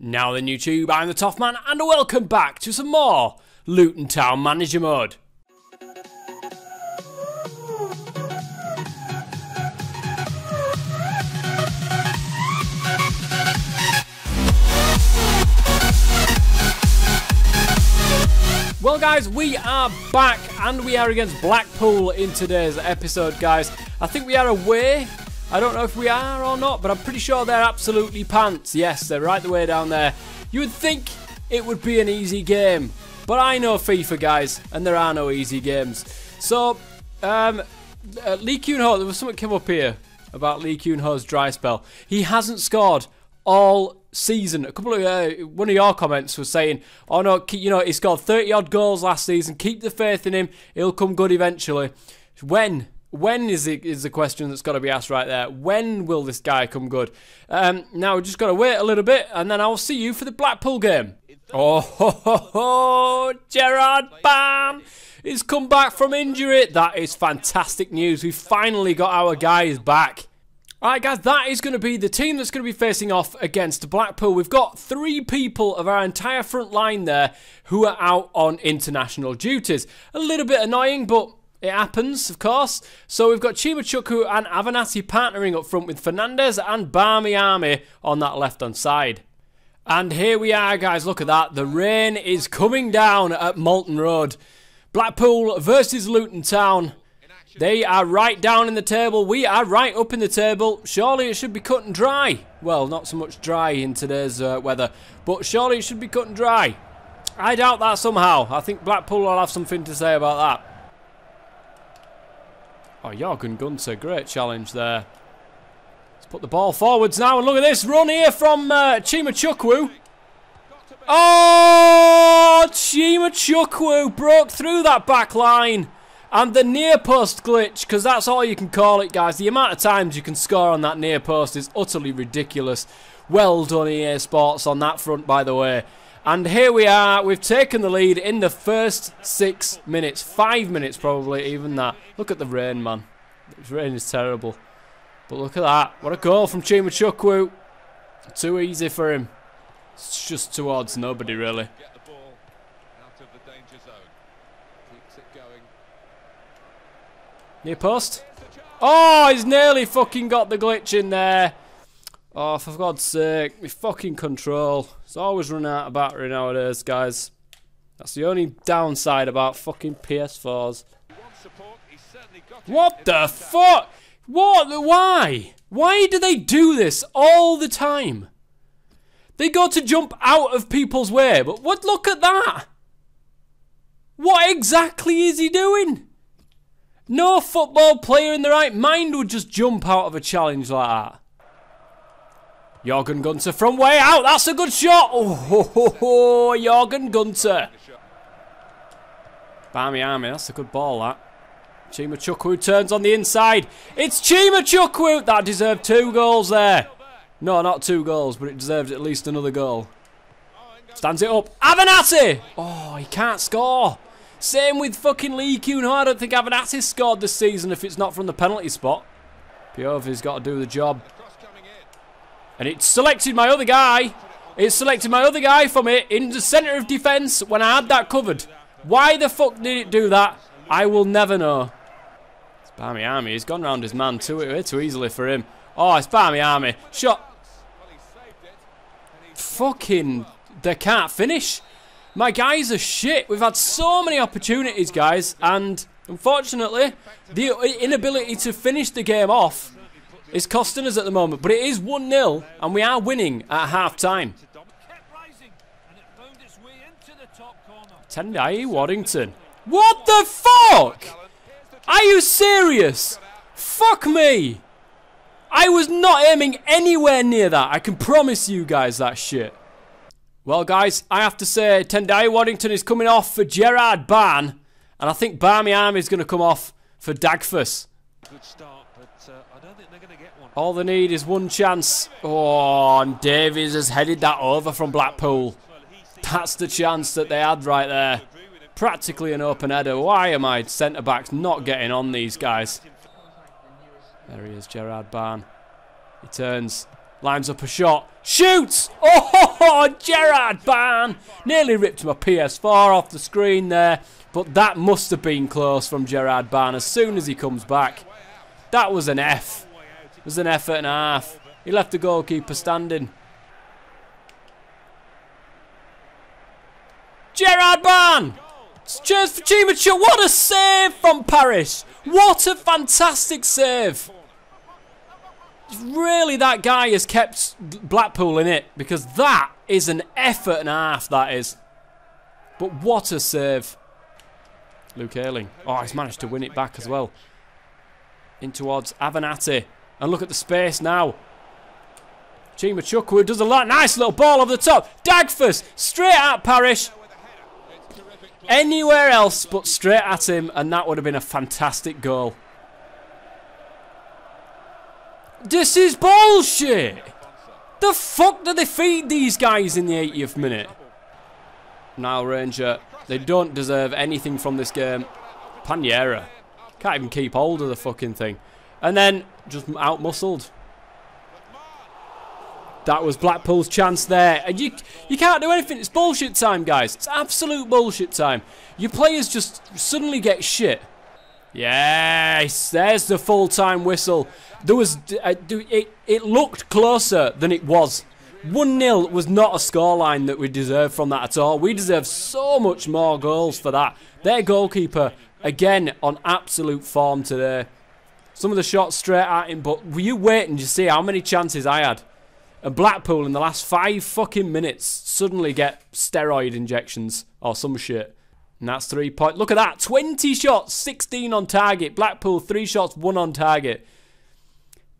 Now then YouTube, I'm the Toff Man and welcome back to some more Luton Town Manager Mode. Well guys, we are back and we are against Blackpool in today's episode guys. I think we are away I don't know if we are or not, but I'm pretty sure they're absolutely pants. Yes, they're right the way down there. You would think it would be an easy game, but I know FIFA, guys, and there are no easy games. So, um, uh, Lee Kyun Ho, there was something came up here about Lee Kyun Ho's dry spell. He hasn't scored all season. A couple of uh, one of your comments was saying, "Oh no, you know he scored 30 odd goals last season. Keep the faith in him. He'll come good eventually." When when is it is the question that's got to be asked right there. When will this guy come good? Um, now we've just got to wait a little bit, and then I'll see you for the Blackpool game. Oh, ho, ho, ho, Gerard Bahn He's come back from injury. That is fantastic news. We finally got our guys back. Alright guys, that is going to be the team that's going to be facing off against Blackpool. We've got three people of our entire front line there who are out on international duties. A little bit annoying, but it happens, of course. So we've got Chima Chukwu and Avenatti partnering up front with Fernandez and Barmy Army on that left-hand side. And here we are, guys. Look at that. The rain is coming down at Malton Road. Blackpool versus Luton Town. They are right down in the table. We are right up in the table. Surely it should be cut and dry. Well, not so much dry in today's uh, weather, but surely it should be cut and dry. I doubt that somehow. I think Blackpool will have something to say about that. Oh, Jurgen Gunter, great challenge there. Let's put the ball forwards now, and look at this run here from uh, Chima Chukwu. Oh, Chima Chukwu broke through that back line. And the near post glitch, because that's all you can call it, guys. The amount of times you can score on that near post is utterly ridiculous. Well done, EA Sports, on that front, by the way. And here we are. We've taken the lead in the first six minutes. Five minutes, probably, even that. Look at the rain, man. The rain is terrible. But look at that. What a goal from Chima Chukwu. Too easy for him. It's just towards nobody, really. Near post. Oh, he's nearly fucking got the glitch in there. Oh, for God's sake, me fucking control. It's always running out of battery nowadays, guys. That's the only downside about fucking PS4s. What the fuck? What? Why? Why do they do this all the time? They go to jump out of people's way, but what? Look at that! What exactly is he doing? No football player in the right mind would just jump out of a challenge like that. Jurgen Gunter from way out. That's a good shot. Oh, ho, ho, ho. Jurgen Gunter. Barmy Army. That's a good ball, that. Chima Chukwu turns on the inside. It's Chima Chukwu. That deserved two goals there. No, not two goals, but it deserved at least another goal. Stands it up. Avenatti. Oh, he can't score. Same with fucking Lee Kyun Ho. I don't think Avenatti scored this season if it's not from the penalty spot. Piovi's got to do the job. And it selected my other guy. It selected my other guy from it in the centre of defence when I had that covered. Why the fuck did it do that? I will never know. It's Barmy Army. He's gone round his man too, way too easily for him. Oh, it's Barmy Army. Shot. Fucking, they can't finish. My guys are shit. We've had so many opportunities, guys, and unfortunately, the inability to finish the game off is costing us at the moment. But it is 1-0 and we are winning at half time. Tendai Waddington. What the fuck? Are you serious? Fuck me. I was not aiming anywhere near that. I can promise you guys that shit. Well, guys, I have to say Tendai Waddington is coming off for Gerard Bahn. And I think Barmy Arm is going to come off for Dagfus. Good start. All they need is one chance. Oh, and Davies has headed that over from Blackpool. That's the chance that they had right there. Practically an open header. Why am I centre-backs not getting on these guys? There he is, Gerard Bahn. He turns. Lines up a shot. Shoots! Oh, Gerard Bahn! Nearly ripped my PS4 off the screen there. But that must have been close from Gerard Bahn as soon as he comes back. That was an F. It was an effort and a half. He left the goalkeeper standing. Gerard Bahn! Cheers for Chimacha. What a save from Parish. What a fantastic save. Really, that guy has kept Blackpool in it because that is an effort and a half, that is. But what a save. Luke Ayling. Oh, he's managed to win it back as well. In towards Avenatti. And look at the space now. Chima Chukwu does a lot. Nice little ball over the top. Dagfus straight at Parish. Anywhere else but straight at him, and that would have been a fantastic goal. This is bullshit! The fuck do they feed these guys in the 80th minute? Nile Ranger, they don't deserve anything from this game. Paniera. Can't even keep hold of the fucking thing. And then, just out-muscled. That was Blackpool's chance there. And you you can't do anything. It's bullshit time, guys. It's absolute bullshit time. Your players just suddenly get shit. Yes, there's the full-time whistle. There was uh, it, it looked closer than it was. 1-0 was not a scoreline that we deserved from that at all. We deserve so much more goals for that. Their goalkeeper, again, on absolute form today. Some of the shots straight at him, but were you waiting to see how many chances I had? And Blackpool in the last five fucking minutes suddenly get steroid injections or some shit. And that's three point. Look at that. 20 shots, 16 on target. Blackpool, three shots, one on target.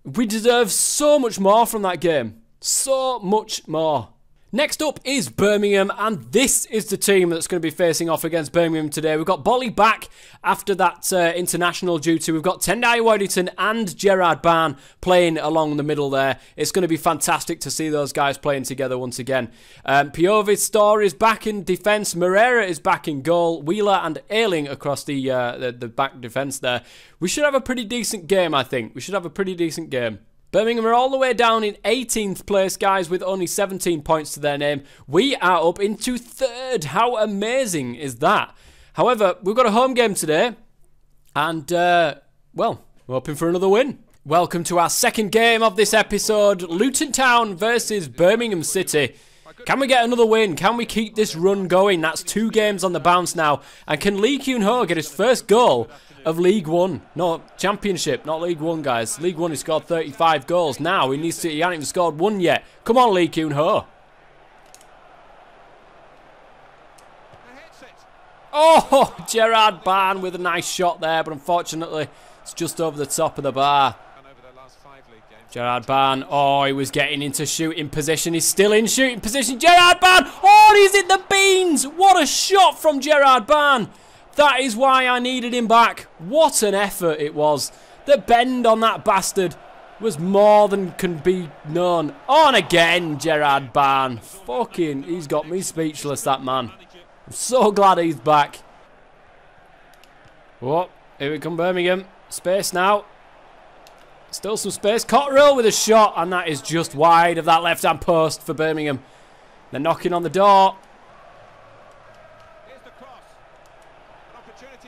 We deserve so much more from that game. So much more. Next up is Birmingham, and this is the team that's going to be facing off against Birmingham today. We've got Boly back after that uh, international duty. We've got Tendai Waddington and Gerard Bahn playing along the middle there. It's going to be fantastic to see those guys playing together once again. Um, Star is back in defence. Moreira is back in goal. Wheeler and Ayling across the, uh, the, the back defence there. We should have a pretty decent game, I think. We should have a pretty decent game. Birmingham are all the way down in 18th place, guys, with only 17 points to their name. We are up into third. How amazing is that? However, we've got a home game today, and, uh, well, we're hoping for another win. Welcome to our second game of this episode Luton Town versus Birmingham City. Can we get another win? Can we keep this run going? That's two games on the bounce now. And can Lee Kyun Ho get his first goal of League One. No, Championship, not League One, guys. League One, he scored 35 goals. Now, he needs to, he hasn't even scored one yet. Come on, Lee Kyun Ho. Oh, Gerard Bahn with a nice shot there, but unfortunately, it's just over the top of the bar. Gerard Bahn, oh, he was getting into shooting position. He's still in shooting position. Gerard Bahn, oh, he's in the beans. What a shot from Gerard Bahn. That is why I needed him back. What an effort it was. The bend on that bastard was more than can be known. On again, Gerard Bahn. Fucking, he's got me speechless, that man. I'm so glad he's back. Oh, here we come, Birmingham. Space now. Still some space. Cotterill with a shot, and that is just wide of that left-hand post for Birmingham. They're knocking on the door.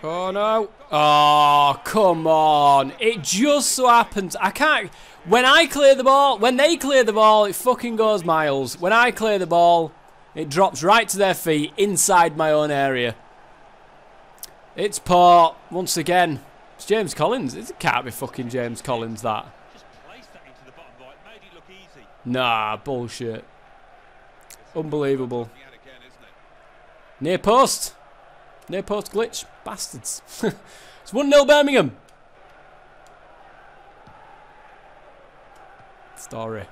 Oh no. Oh, come on. It just so happens. I can't. When I clear the ball, when they clear the ball, it fucking goes miles. When I clear the ball, it drops right to their feet inside my own area. It's Port once again. It's James Collins. It can't be fucking James Collins that. Nah, bullshit. Unbelievable. Near post. Near post glitch. Bastards. it's 1-0 Birmingham. Story.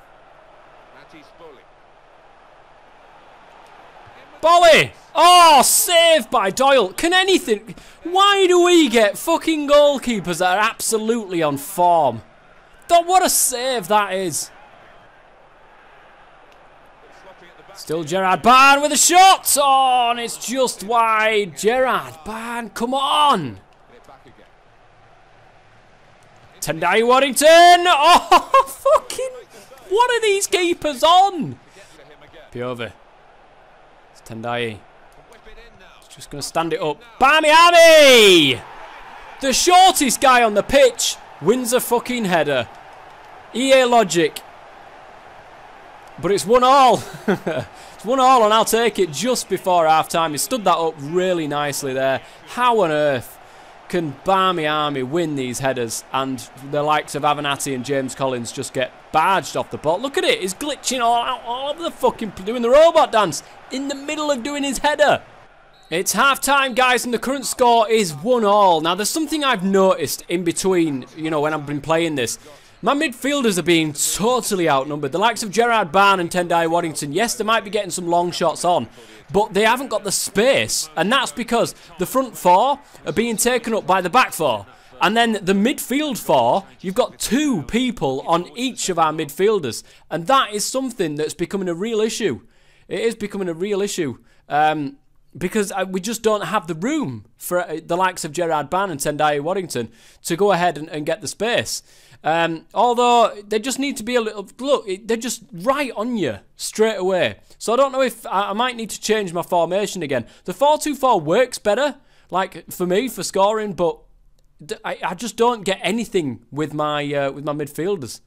Boly! Oh, saved by Doyle. Can anything... Why do we get fucking goalkeepers that are absolutely on form? What a save that is. Still Gerard Bahn with a shot on. It's just wide. Gerard Bahn, come on. Tendai Waddington. Oh, fucking What are these keepers on? Piove. It's Tendai. He's just going to stand it up. Bamiami! The shortest guy on the pitch wins a fucking header. EA logic. But it's one all. it's one all and I'll take it just before half time. He stood that up really nicely there. How on earth can Barmy Army win these headers and the likes of Avenatti and James Collins just get barged off the ball? Look at it. He's glitching all out, all over the fucking, doing the robot dance in the middle of doing his header. It's half time, guys, and the current score is 1 all. Now, there's something I've noticed in between, you know, when I've been playing this. My midfielders are being totally outnumbered. The likes of Gerard Bahn and Tendai Waddington, yes, they might be getting some long shots on, but they haven't got the space, and that's because the front four are being taken up by the back four. And then the midfield four, you've got two people on each of our midfielders, and that is something that's becoming a real issue. It is becoming a real issue. Um, because uh, we just don't have the room for uh, the likes of Gerard Bahn and Tendai Waddington to go ahead and, and get the space. Um, although they just need to be a little look, they're just right on you straight away. So I don't know if I, I might need to change my formation again. The 4-2-4 works better, like for me for scoring, but I, I just don't get anything with my uh, with my midfielders.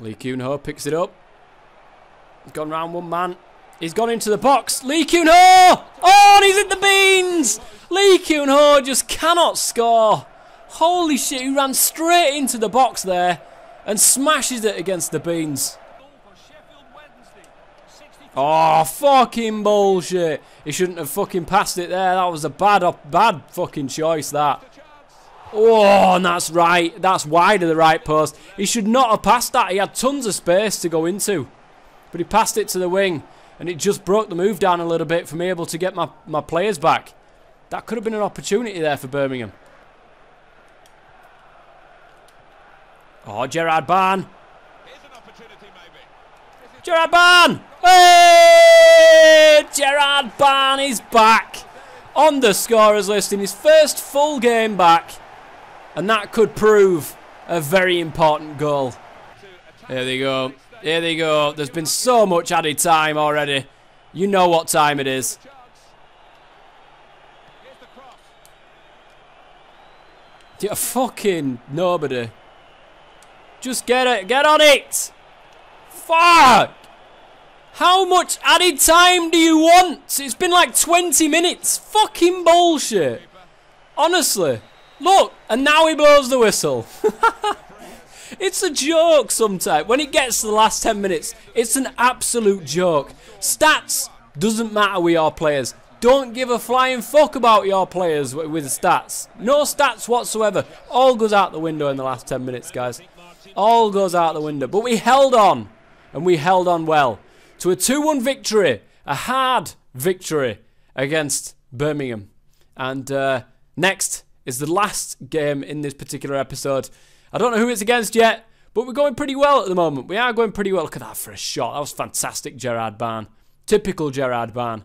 Lee Kyun Ho picks it up. He's gone round one man. He's gone into the box. Lee Kyun Ho! Oh, he's in the beans! Lee Kyun Ho just cannot score. Holy shit, he ran straight into the box there and smashes it against the beans. Oh, fucking bullshit. He shouldn't have fucking passed it there. That was a bad, bad fucking choice, that. Oh, and that's right. That's wide of the right post. He should not have passed that. He had tons of space to go into. But he passed it to the wing. And it just broke the move down a little bit for me able to get my, my players back. That could have been an opportunity there for Birmingham. Oh, Gerard Bahn. Gerard Bahn! Hey! Gerard Bahn is back on the scorers list in his first full game back. And that could prove a very important goal. There they go. There they go. There's been so much added time already. You know what time it is. Yeah, fucking nobody. Just get it. Get on it. Fuck. How much added time do you want? It's been like 20 minutes. Fucking bullshit. Honestly. Look. And now he blows the whistle. it's a joke sometimes. When it gets to the last 10 minutes, it's an absolute joke. Stats doesn't matter with your players. Don't give a flying fuck about your players with stats. No stats whatsoever. All goes out the window in the last 10 minutes, guys. All goes out the window. But we held on, and we held on well, to a 2-1 victory. A hard victory against Birmingham. And uh, next is the last game in this particular episode. I don't know who it's against yet, but we're going pretty well at the moment. We are going pretty well. Look at that for a shot. That was fantastic, Gerard Bahn. Typical Gerard Bahn.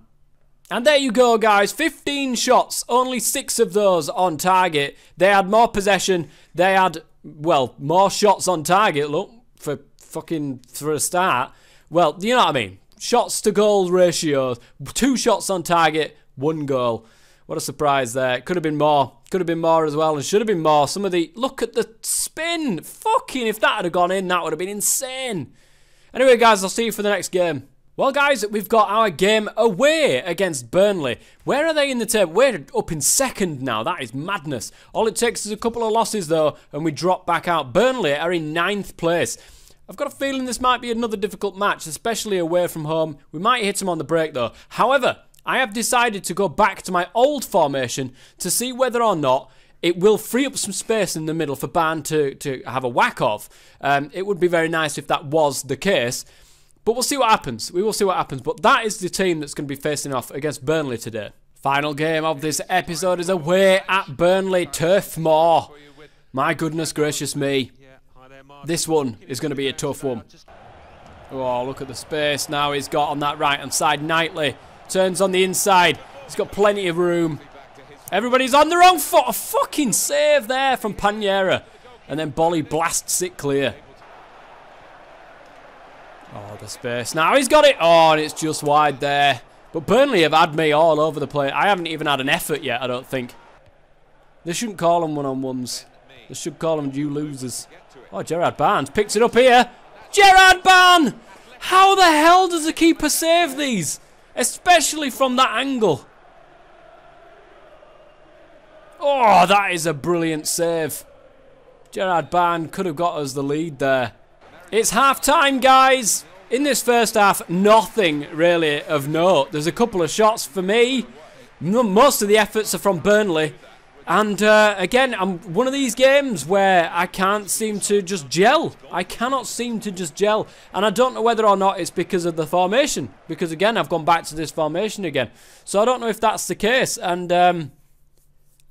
And there you go, guys. 15 shots, only six of those on target. They had more possession. They had well, more shots on target, look, for fucking, for a start. Well, do you know what I mean. Shots to goal ratio, two shots on target, one goal. What a surprise there. Could have been more. Could have been more as well and should have been more. Some of the, look at the spin. Fucking, if that had gone in, that would have been insane. Anyway, guys, I'll see you for the next game. Well, guys, we've got our game away against Burnley. Where are they in the table? We're up in second now. That is madness. All it takes is a couple of losses, though, and we drop back out. Burnley are in ninth place. I've got a feeling this might be another difficult match, especially away from home. We might hit them on the break, though. However, I have decided to go back to my old formation to see whether or not it will free up some space in the middle for Bahn to, to have a whack of. Um, it would be very nice if that was the case. But we'll see what happens. We will see what happens. But that is the team that's going to be facing off against Burnley today. Final game of this episode is away at Burnley Turf Moor. My goodness gracious me. This one is going to be a tough one. Oh, look at the space now he's got on that right-hand side. Knightley turns on the inside. He's got plenty of room. Everybody's on the wrong foot. A fucking save there from Paniera. And then Boly blasts it clear. Oh, the space. Now he's got it. Oh, and it's just wide there. But Burnley have had me all over the place. I haven't even had an effort yet, I don't think. They shouldn't call them one-on-ones. They should call them you losers. Oh, Gerard Barnes picks it up here. Gerard Barnes! How the hell does the keeper save these? Especially from that angle. Oh, that is a brilliant save. Gerard Barnes could have got us the lead there. It's half time, guys. In this first half, nothing really of note. There's a couple of shots for me. Most of the efforts are from Burnley. And uh, again, I'm one of these games where I can't seem to just gel. I cannot seem to just gel. And I don't know whether or not it's because of the formation. Because again, I've gone back to this formation again. So I don't know if that's the case. And um,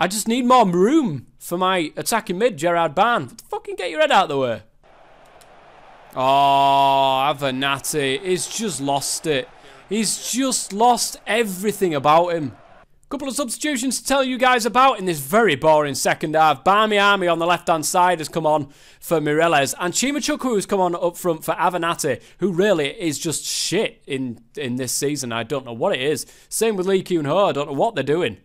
I just need more room for my attacking mid, Gerard Barnes. Fucking get your head out of the way. Oh, Avenatti. He's just lost it. He's just lost everything about him. Couple of substitutions to tell you guys about in this very boring second half. Barmy Army on the left-hand side has come on for Mireles, And Chima Chukwu has come on up front for Avenatti, who really is just shit in, in this season. I don't know what it is. Same with Lee Kyun Ho. I don't know what they're doing.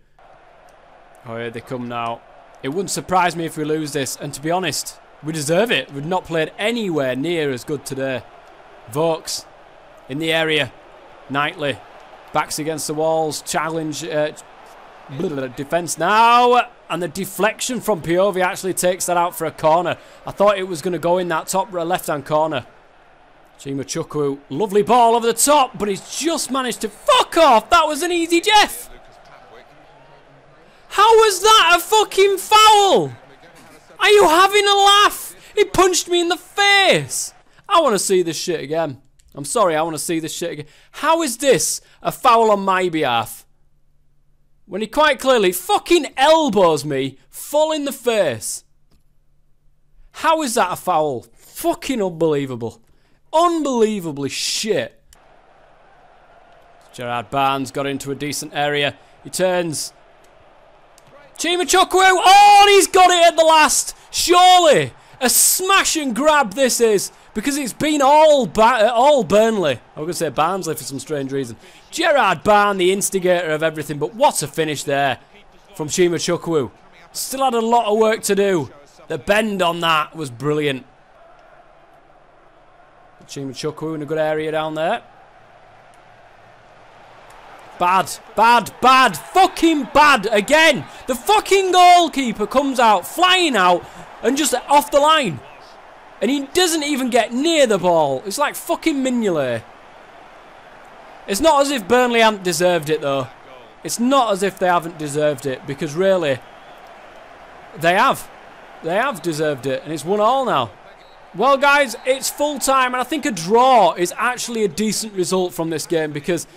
Oh, here they come now. It wouldn't surprise me if we lose this. And to be honest, we deserve it. We've not played anywhere near as good today. Vokes in the area. Knightley backs against the walls. Challenge. Uh, defense now. And the deflection from Piovi actually takes that out for a corner. I thought it was going to go in that top left-hand corner. Chima Chukwu, lovely ball over the top, but he's just managed to fuck off. That was an easy Jeff. How was that a fucking foul? Are you having a laugh? He punched me in the face. I want to see this shit again. I'm sorry, I want to see this shit again. How is this a foul on my behalf? When he quite clearly fucking elbows me full in the face. How is that a foul? Fucking unbelievable. Unbelievably shit. Gerard Barnes got into a decent area. He turns. Chima Chukwu. Oh, he's got it at the last. Surely. A smash and grab this is. Because it's been all ba uh, all Burnley. I was going to say Barnsley for some strange reason. Gerard Bahn, the instigator of everything. But what a finish there from Chima Chukwu. Still had a lot of work to do. The bend on that was brilliant. Chima Chukwu in a good area down there. Bad, bad, bad, fucking bad again. The fucking goalkeeper comes out, flying out, and just off the line. And he doesn't even get near the ball. It's like fucking Mignolet. It's not as if Burnley haven't deserved it, though. It's not as if they haven't deserved it, because really, they have. They have deserved it, and it's one all now. Well, guys, it's full time, and I think a draw is actually a decent result from this game, because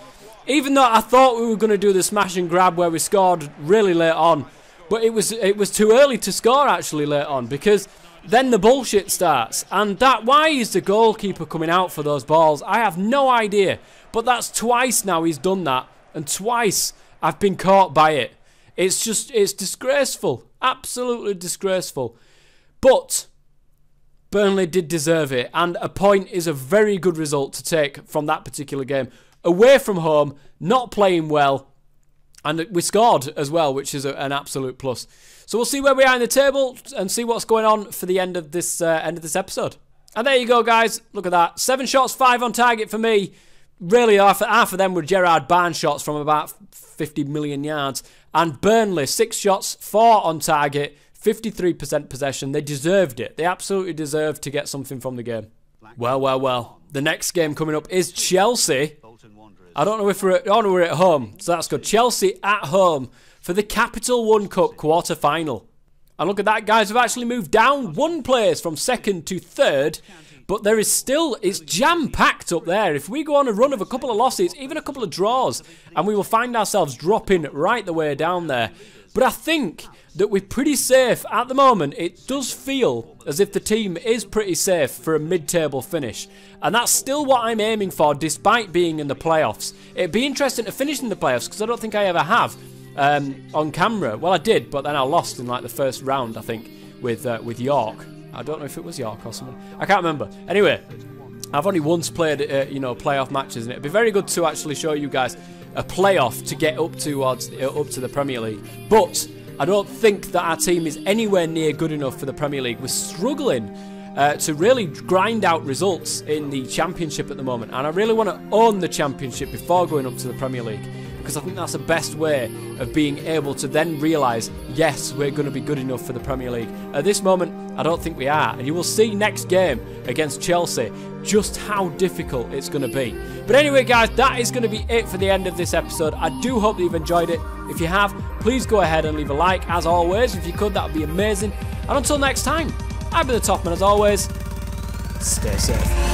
even though I thought we were going to do the smash and grab where we scored really late on, but it was it was too early to score actually late on, because then the bullshit starts. And that, why is the goalkeeper coming out for those balls? I have no idea. But that's twice now he's done that. And twice I've been caught by it. It's just, it's disgraceful. Absolutely disgraceful. But Burnley did deserve it. And a point is a very good result to take from that particular game. Away from home, not playing well. And we scored as well, which is a, an absolute plus. So we'll see where we are in the table and see what's going on for the end of this uh, end of this episode. And there you go, guys. Look at that. Seven shots, five on target for me. Really, half, half of them were Gerard Barnes shots from about 50 million yards. And Burnley, six shots, four on target, 53% possession. They deserved it. They absolutely deserved to get something from the game. Well, well, well. The next game coming up is Chelsea. I don't know if we're at, oh we're at home, so that's good. Chelsea at home for the Capital One Cup quarter final. And look at that, guys. We've actually moved down one place from second to third. But there is still, it's jam-packed up there. If we go on a run of a couple of losses, even a couple of draws, and we will find ourselves dropping right the way down there. But I think that we're pretty safe at the moment. It does feel as if the team is pretty safe for a mid-table finish. And that's still what I'm aiming for, despite being in the playoffs. It'd be interesting to finish in the playoffs, because I don't think I ever have um, on camera. Well, I did, but then I lost in like the first round, I think, with uh, with York. I don't know if it was York or someone. I can't remember. Anyway, I've only once played, uh, you know, playoff matches, and it'd be very good to actually show you guys a playoff to get up towards uh, up to the Premier League. But I don't think that our team is anywhere near good enough for the Premier League. We're struggling uh, to really grind out results in the Championship at the moment, and I really want to own the Championship before going up to the Premier League because I think that's the best way of being able to then realise, yes, we're going to be good enough for the Premier League. At this moment, I don't think we are, and you will see next game against Chelsea just how difficult it's going to be. But anyway, guys, that is going to be it for the end of this episode. I do hope that you've enjoyed it. If you have, please go ahead and leave a like, as always. If you could, that would be amazing. And until next time, I've been the Topman as always. Stay safe.